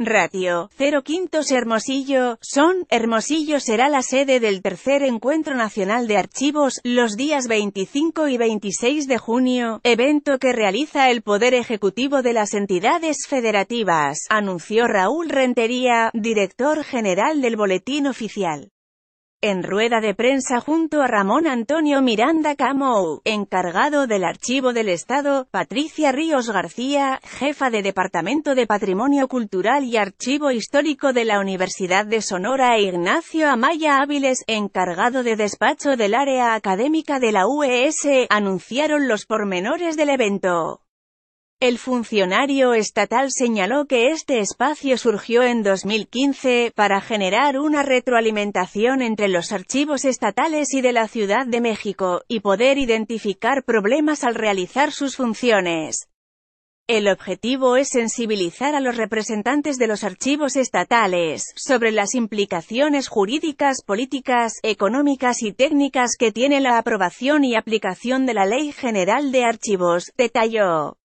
Ratio, 0 quintos Hermosillo, son, Hermosillo será la sede del tercer Encuentro Nacional de Archivos, los días 25 y 26 de junio, evento que realiza el Poder Ejecutivo de las entidades federativas, anunció Raúl Rentería, director general del Boletín Oficial. En rueda de prensa junto a Ramón Antonio Miranda Camou, encargado del Archivo del Estado, Patricia Ríos García, jefa de Departamento de Patrimonio Cultural y Archivo Histórico de la Universidad de Sonora e Ignacio Amaya Áviles, encargado de despacho del área académica de la UES, anunciaron los pormenores del evento. El funcionario estatal señaló que este espacio surgió en 2015, para generar una retroalimentación entre los archivos estatales y de la Ciudad de México, y poder identificar problemas al realizar sus funciones. El objetivo es sensibilizar a los representantes de los archivos estatales, sobre las implicaciones jurídicas, políticas, económicas y técnicas que tiene la aprobación y aplicación de la Ley General de Archivos, detalló.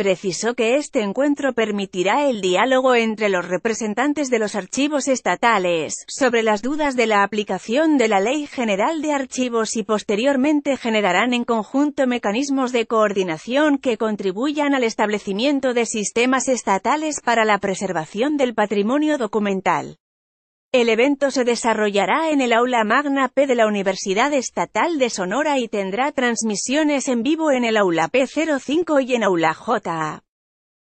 Precisó que este encuentro permitirá el diálogo entre los representantes de los archivos estatales, sobre las dudas de la aplicación de la Ley General de Archivos y posteriormente generarán en conjunto mecanismos de coordinación que contribuyan al establecimiento de sistemas estatales para la preservación del patrimonio documental. El evento se desarrollará en el Aula Magna P de la Universidad Estatal de Sonora y tendrá transmisiones en vivo en el Aula P05 y en Aula J.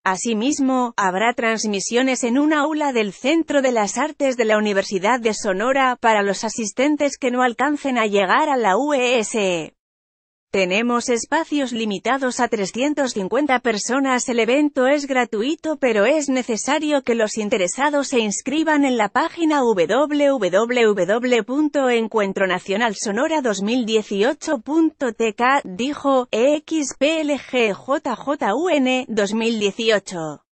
Asimismo, habrá transmisiones en un aula del Centro de las Artes de la Universidad de Sonora, para los asistentes que no alcancen a llegar a la UES. Tenemos espacios limitados a 350 personas. El evento es gratuito pero es necesario que los interesados se inscriban en la página www.encuentronacionalsonora2018.tk, dijo EXPLGJJUN 2018.